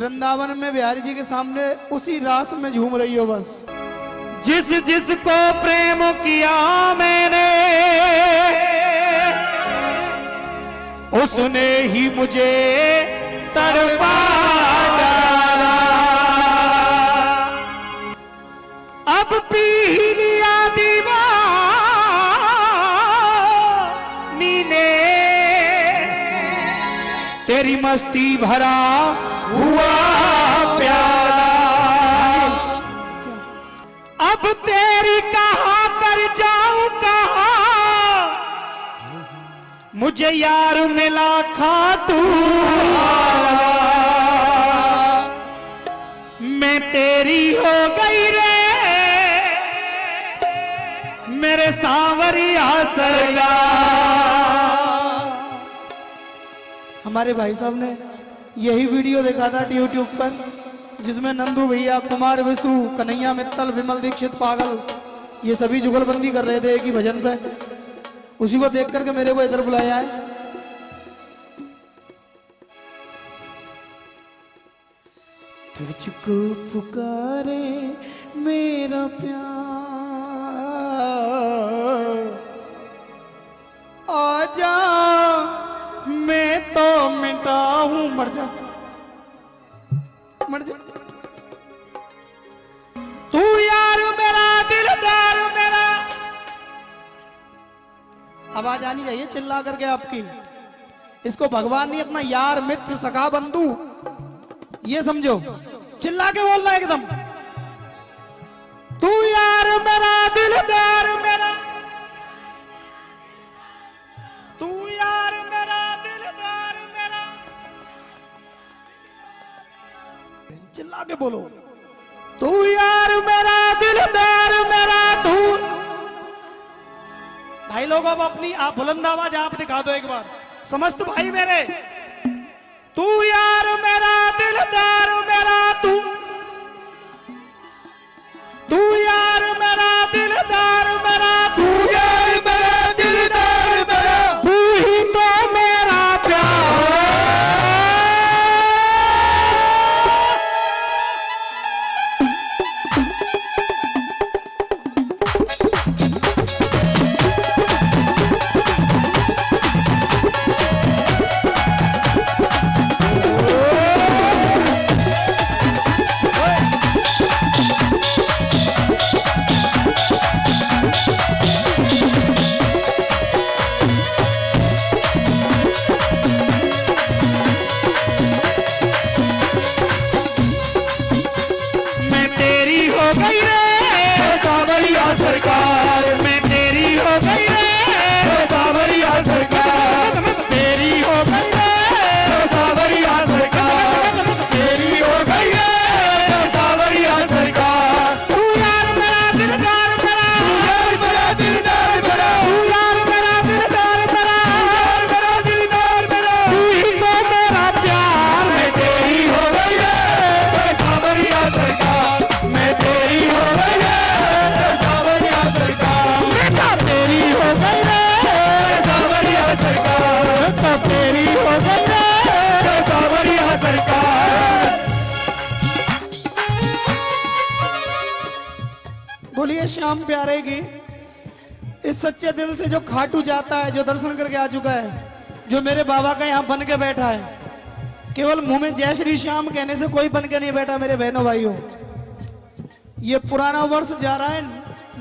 वृंदावन में बिहारी जी के सामने उसी रास में झूम रही हो बस। जिस जिसको प्रेम किया मैंने, उसने ही मुझे तरपा अब पी तेरी मस्ती भरा हुआ प्याला अब तेरी कहा कर जाऊँ, कहा? मुझे यार मिला खा तू। मैं तेरी हो गई रे। मेरे सांवरिया सरकार। हमारे भाई साहब ने यही वीडियो देखा था यूट्यूब पर, जिसमें नंदू भैया, कुमार विशु कन्हैया मित्तल, विमल दीक्षित, पागल, ये सभी जुगलबंदी कर रहे थे एक ही भजन पे। उसी को देख करके मेरे को इधर बुलाया है। तुझको पुकारे मेरा प्यार। आवाज़ आनी चाहिए, चिल्ला करके आपकी। इसको भगवान ने अपना यार, मित्र, सखा, बंधु, ये समझो। चिल्ला के बोलना एकदम। तू यार मेरा दिलदार मेरा। तू यार मेरा दिलदार मेरा। चिल्ला के बोलो। तू यार मेरा दिलदार भाई लोग, अब अपनी आप बुलंद आवाज़ आप दिखा दो एक बार। समस्त भाई मेरे, तू यार मेरा, दिलदार मेरा, तू श्याम प्यारे की, इस सच्चे दिल से जो खाटू जाता है, जो दर्शन करके आ चुका है, जो मेरे बाबा का यहाँ बन के बैठा है, केवल मुँह में जय श्री श्याम कहने से कोई बन के नहीं बैठा, मेरे बहनों भाइयों। ये पुराना वर्ष जा रहा है,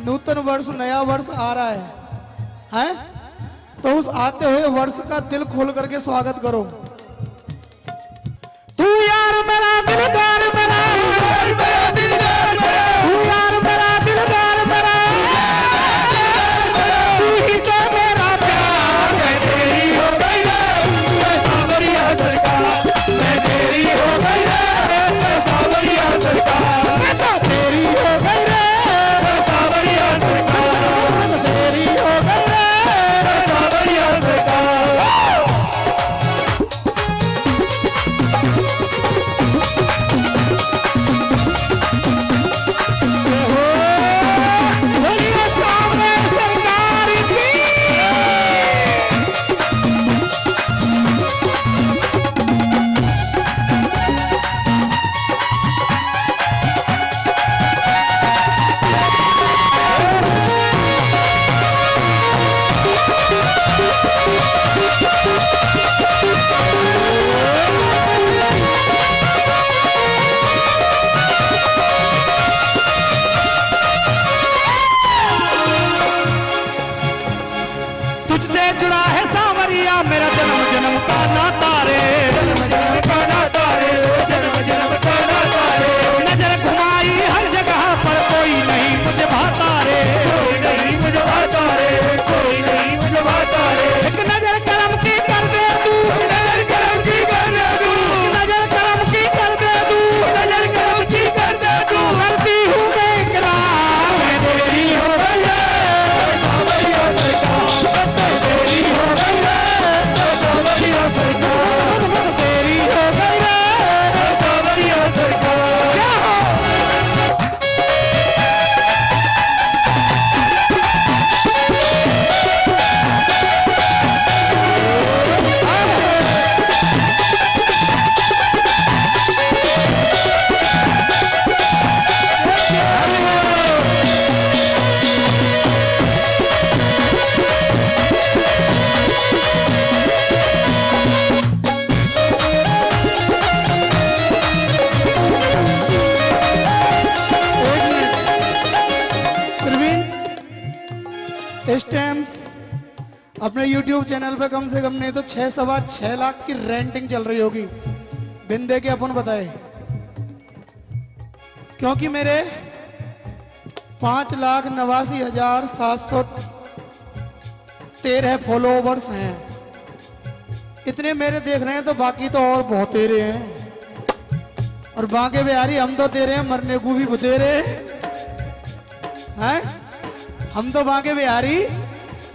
नूतन वर्ष, नया वर्ष आ रहा है। हैं? तो उस आते हुए वर्ष का दिल खोल करके स्वागत करो। तुझसे जुड़ा है सावरिया मेरा जन्म जन्म का नाता रे। जन्म जन्म अपने YouTube चैनल पे कम से कम नहीं तो छह सवा छह लाख की रेंटिंग चल रही होगी। बिन दे के अपन बताए। क्योंकि मेरे पाँच लाख नवासी हज़ार सात सौ तेरह फॉलोवर्स हैं। इतने मेरे देख रहे हैं तो बाकी तो और बहुत तेरे हैं। और बाके बिहारी, हम तो तेरे हैं, मरने को भी बतेरे हैं? हम तो बाके बिहारी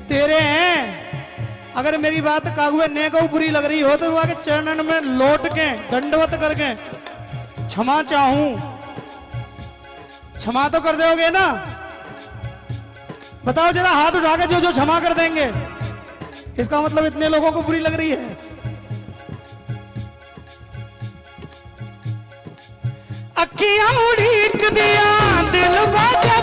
तेरे हैं। अगर मेरी बात कागुए ने कहू, बुरी लग रही हो तो वो आगे चरणन में लौट के दंडवत करके क्षमा चाहू। क्षमा तो कर दोगे ना? बताओ जरा, हाथ उठा के जो जो क्षमा कर देंगे। इसका मतलब इतने लोगों को बुरी लग रही है। अखिया उड़ी दिया, दिल बाजा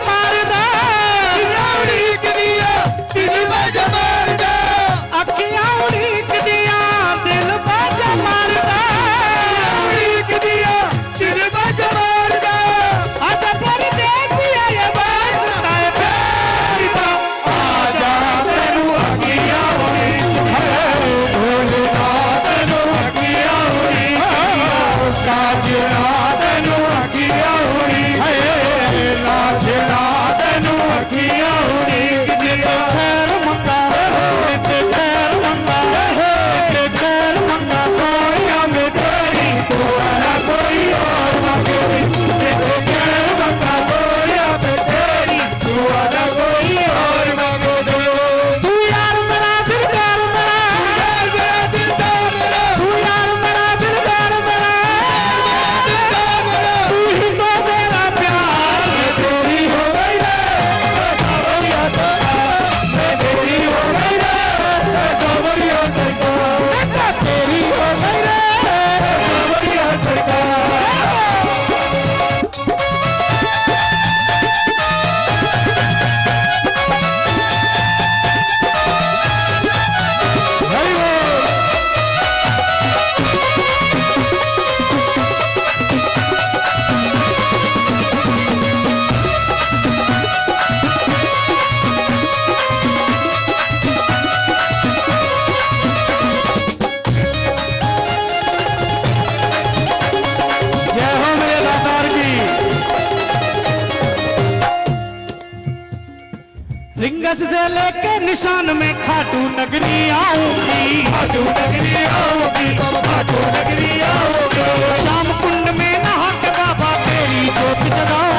रिंगस से लेके निशान में खाटू नगरी आऊँगी खाटू नगरी आऊँगी खाटू नगरी आओगी। शाम कुंड में नहा के बाबा तेरी जोत जगाऊँगी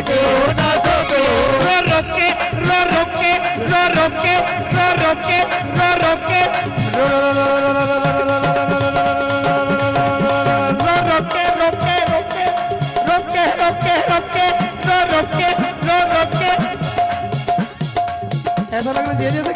हूँ जगती हूँ ना सोती रो रो रो रो रो रो रो रो रो रो रो रो रोके रोके रोके रोके रोके रो रोके रो रोके ऐसा लगना चाहिए जैसे